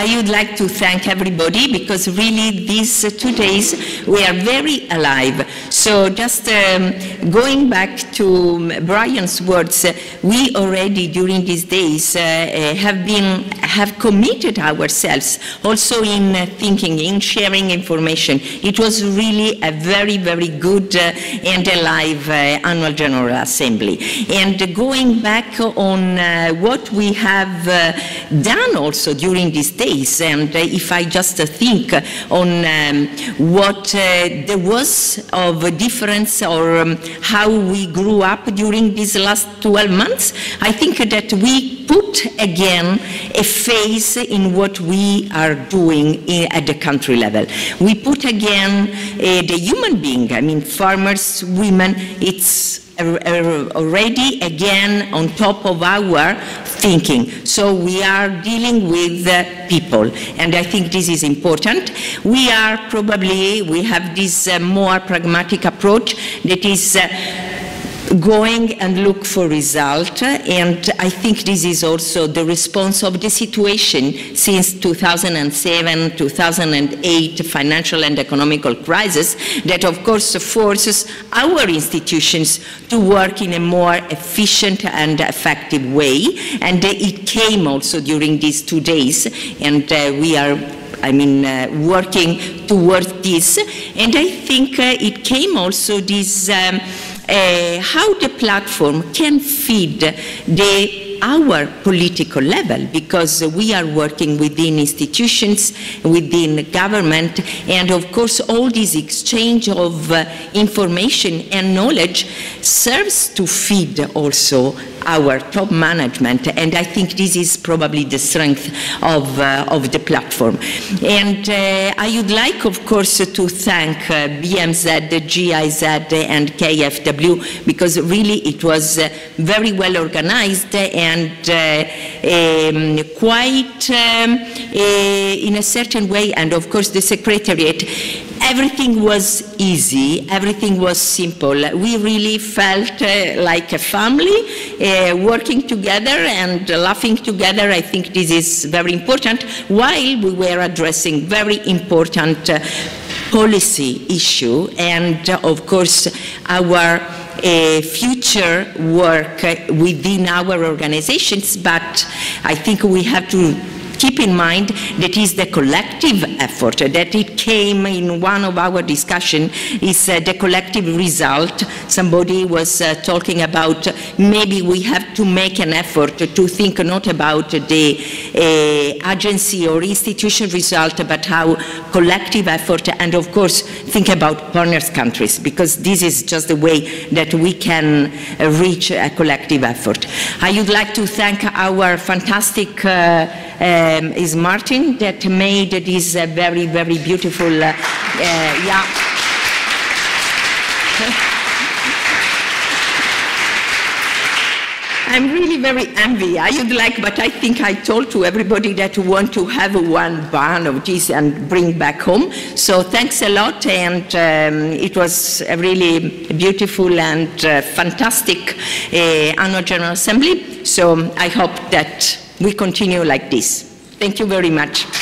I would like to thank everybody because really these two days we are very alive. So just um, going back to Brian's words, we already during these days uh, uh, have been have committed ourselves also in thinking, in sharing information. It was really a very very good uh, and alive uh, annual general assembly. And going back on what we have done also during these days And uh, if I just think on um, what uh, there was of a difference or um, how we grew up during these last 12 months, I think that we put again a face in what we are doing in, at the country level. We put again uh, the human being, I mean, farmers, women, it's already again on top of our thinking. So we are dealing with people, and I think this is important. We are probably, we have this uh, more pragmatic approach that is uh, going and look for result and I think this is also the response of the situation since 2007 2008 financial and economical crisis that of course forces our institutions to work in a more efficient and effective way and it came also during these two days and uh, we are I mean, uh, working towards this. And I think uh, it came also this um, uh, how the platform can feed the our political level because we are working within institutions, within government, and of course all this exchange of uh, information and knowledge serves to feed also our top management, and I think this is probably the strength of, uh, of the platform. And uh, I would like, of course, to thank uh, BMZ, GIZ, and KFW, because really it was uh, very well organized and uh, um, quite um, uh, in a certain way, and of course the Secretariat everything was easy, everything was simple. We really felt uh, like a family uh, working together and laughing together. I think this is very important while we were addressing very important uh, policy issue and uh, of course our uh, future work within our organizations, but I think we have to keep in mind that is the collective effort, that it came in one of our discussion is uh, the collective result. Somebody was uh, talking about maybe we have to make an effort to think not about the uh, agency or institution result, but how collective effort and of course think about partners countries because this is just the way that we can reach a collective effort. I would like to thank our fantastic uh, um, is Martin that made this uh, very, very beautiful, uh, uh yeah. I'm really very envy. I would like, but I think I told to everybody that want to have one barn of this and bring back home. So thanks a lot, and um, it was a really beautiful and uh, fantastic uh, annual General Assembly. So I hope that we continue like this. Thank you very much.